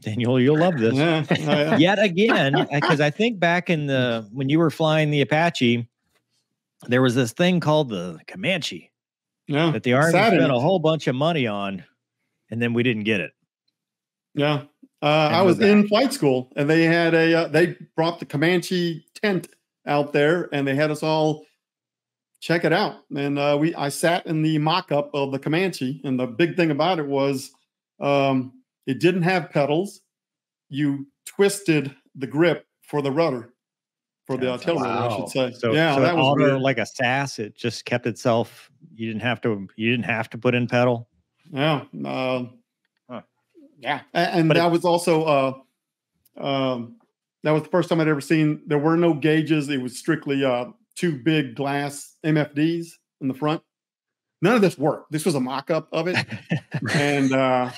Daniel, you'll love this. Yeah, yeah. Yet again, because I think back in the when you were flying the Apache, there was this thing called the Comanche yeah. that the Army Saturn. spent a whole bunch of money on, and then we didn't get it. Yeah. Uh, I was in flight school and they had a, uh, they brought the Comanche tent out there and they had us all check it out. And uh, we, I sat in the mock up of the Comanche. And the big thing about it was um, it didn't have pedals. You twisted the grip for the rudder, for the uh, That's- tail rotor, I should say. So yeah, so that was auto, weird. like a SAS. It just kept itself. You didn't have to. You didn't have to put in pedal. Yeah. Um, Huh. Yeah. And, But it- that was also, uh, um, that was the first time I'd ever seen, there were no gauges. It was strictly uh, two big glass MFDs in the front. None of this worked. This was a mock up of it. and, uh,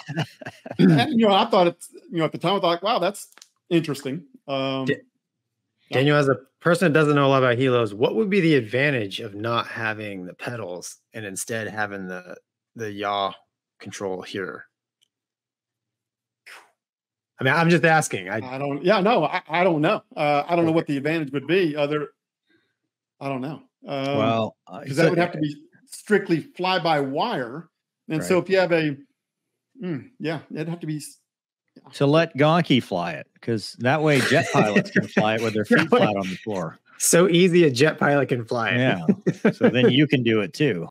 and, you know, I thought it's, you know, at the time I thought, wow, that's interesting. Um, Di- Daniel, as a person that doesn't know a lot about helos, what would be the advantage of not having the pedals and instead having the the yaw control here? I mean, I'm just asking. I I don't, yeah, no, I, I don't know. Uh, I don't know what the advantage would be. Other, I don't know. Um, well, uh, because so- that would have to be strictly fly by wire. And so if you have a, mm, yeah, it'd have to be. s- So let Gonky fly it because that way jet pilots can fly it with their feet flat on the floor. so easy a jet pilot can fly it. Yeah. So then you can do it too.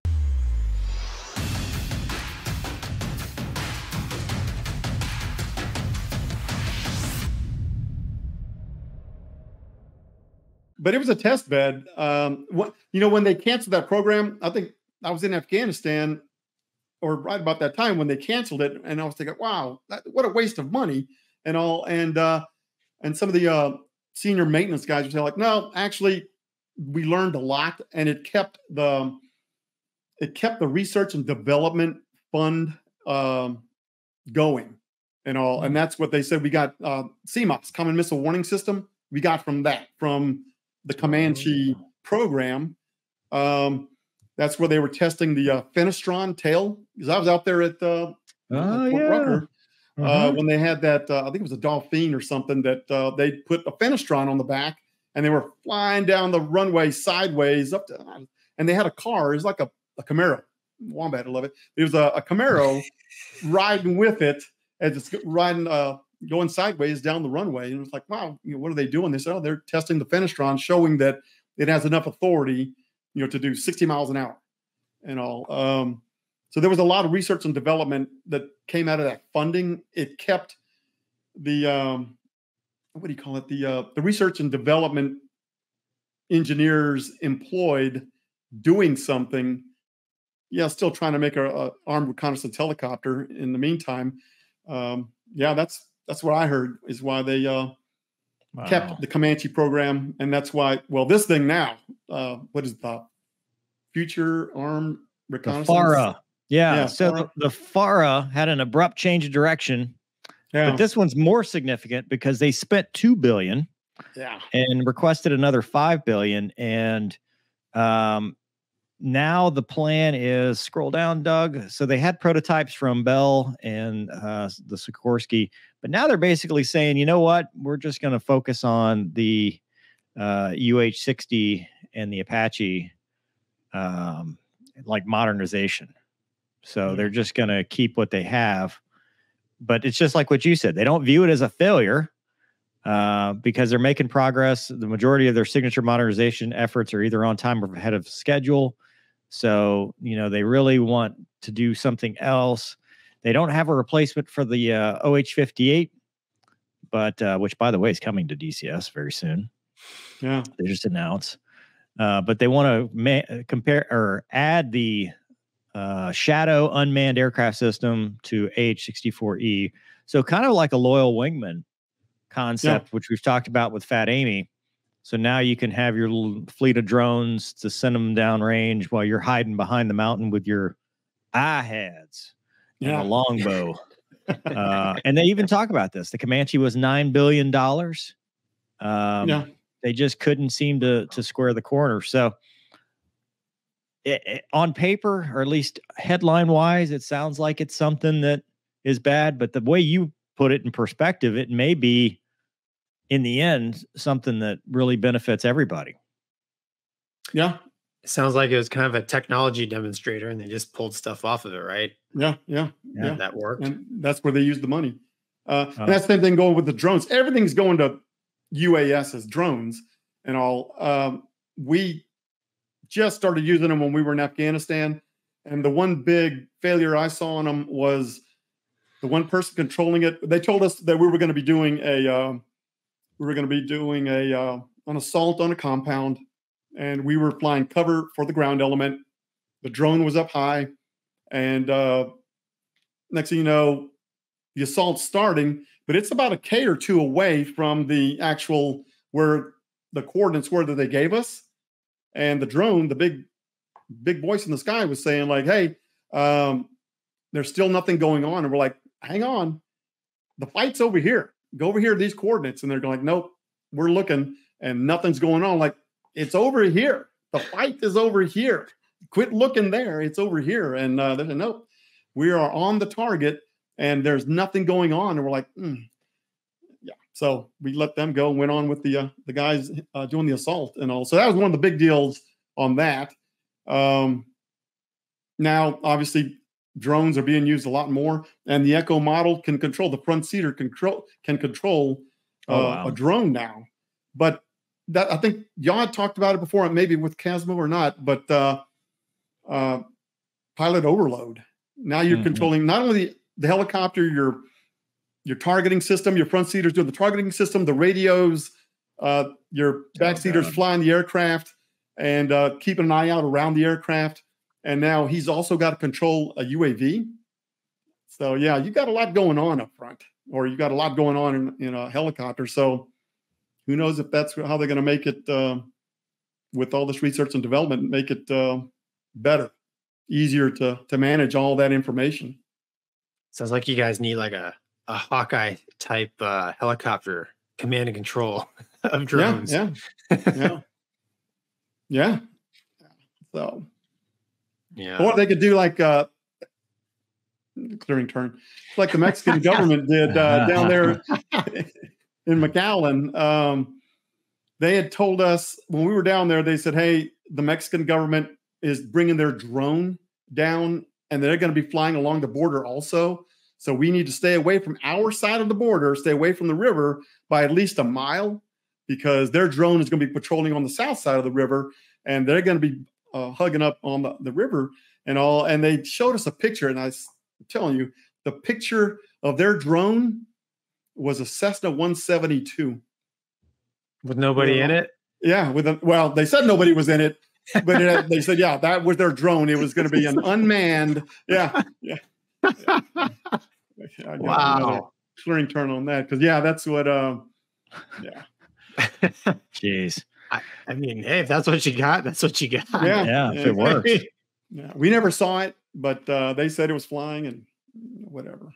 But it was a test bed. Um, what, you know, when they canceled that program, I think I was in Afghanistan or right about that time when they canceled it. And I was thinking, wow, that, what a waste of money and all. And, uh, and some of the uh, senior maintenance guys were saying like, no, actually we learned a lot and it kept the, it kept the research and development fund um, going and all. And that's what they said. We got uh, CMWS, Common Missile Warning System. We got from that, from the Comanche program. Um, that's where they were testing the uh, Fenestron tail. Because I was out there at uh, Oh, Fort yeah. Rucker uh, Mhm. when they had that. Uh, I think it was a Dolphin or something that uh, they put a Fenestron on the back, and they were flying down the runway sideways up to, and they had a car. It was like a, a Camaro. Wombat, I love it. It was a, a Camaro riding with it as it's riding, uh, going sideways down the runway. And it was like, wow, you know, what are they doing? They said, oh, they're testing the Fenestron, showing that it has enough authority, you know, to do 60 miles an hour and all. Um, so there was a lot of research and development that came out of that funding. It kept the um, what do you call it? The uh, the research and development engineers employed doing something. Yeah, still trying to make a, a armed reconnaissance helicopter. In the meantime, um, yeah, that's that's what I heard is why they uh, Wow. kept the Comanche program, and that's why. Well, this thing now, uh, what is the future armed the reconnaissance? FARA. Yeah. Yeah, so FARA. The, the FARA had an abrupt change of direction, Yeah, but this one's more significant because they spent two billion yeah, and requested another five billion, and um, now the plan is scroll down, Doug. So they had prototypes from Bell and uh, the Sikorsky, but now they're basically saying, you know what, we're just going to focus on the uh, UH sixty and the Apache, um, like modernization. So they're just going to keep what they have. But it's just like what you said. They don't view it as a failure uh, because they're making progress. The majority of their signature modernization efforts are either on time or ahead of schedule. So, you know, they really want to do something else. They don't have a replacement for the uh, OH 58, but uh, which, by the way, is coming to DCS very soon yeah. they just announced. Uh, but they want to ma- compare or add the uh, Shadow unmanned aircraft system to AH-64E. So kind of like a loyal wingman concept, which we've talked about with Fat Amy. So now you can have your little fleet of drones to send them down range while you're hiding behind the mountain with your IHADSS and Yeah. a longbow. uh, and they even talk about this. The Comanche was nine billion dollars. Um, Yeah. They just couldn't seem to to square the corner. So, it, it- on paper, or at least headline wise, it sounds like it's something that is bad. But the way you put it in perspective, it may be in the end something that really benefits everybody. Yeah, It sounds like it was kind of a technology demonstrator and they just pulled stuff off of it, right? yeah, yeah. Yeah. And that worked. and that's where they used the money. Uh, Uh. and that's the same thing going with the drones. Everything's going to UAS as drones and all. Um, we just started using them when we were in Afghanistan, and the one big failure I saw on them was the one person controlling it. They told us that we were going to be doing a um we were going to be doing a uh, an assault on a compound, and we were flying cover for the ground element. The drone was up high, and uh, next thing you know, the assault's starting, but it's about a K or two away from the actual where the coordinates were that they gave us. And the drone, the big, big voice in the sky was saying, like, hey, um, there's still nothing going on. And we're like, hang on. The fight's over here. Go over here these coordinates. And they're like, nope, we're looking and nothing's going on. Like, it's over here. The fight is over here. Quit looking there. It's over here. And uh, they're like, nope, we are on the target and there's nothing going on. And we're like, hmm. yeah. So we let them go and went on with the uh, the guys uh, doing the assault and all. So that was one of the big deals on that. Um, now, obviously, drones are being used a lot more, and the Echo model can control the front seater control can control uh, Oh, wow. a drone now. But that I think y'all had talked about it before, maybe with Casmo or not, but uh, uh, pilot overload. Now you're Mhm. controlling not only the, the helicopter, your your targeting system, your front seaters doing the targeting system, the radios, uh, your back Oh, seaters God. flying the aircraft, and uh, keeping an eye out around the aircraft. And now he's also got to control a UAV. So yeah, you got a lot going on up front, or you got a lot going on in, in a helicopter. So who knows if that's how they're going to make it uh, with all this research and development, make it uh, better, easier to to manage all that information. Sounds like you guys need like a, a Hawkeye type uh, helicopter command and control of drones. Yeah, yeah, yeah, yeah. So, Yeah. or they could do like uh, clearing turn, like the Mexican government did uh, down there in McAllen. Um, they had told us when we were down there, they said, "Hey, the Mexican government is bringing their drone down, and they're going to be flying along the border also. So we need to stay away from our side of the border, stay away from the river by at least a mile, because their drone is going to be patrolling on the south side of the river, and they're going to be uh, hugging up on the, the river and all. And they showed us a picture, and I was telling you, the picture of their drone was a Cessna 172. With nobody in it. Yeah, with a well, they said nobody was in it, but it they said yeah, that was their drone. It was going to be an unmanned. Yeah, yeah. yeah. I got another Wow. clearing turn on that because yeah, that's what. Uh, yeah, Jeez. I mean, hey, if that's what you got, that's what you got. yeah, Yeah, if it works. Yeah, we never saw it, but uh, they said it was flying and whatever.